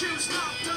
Choose not to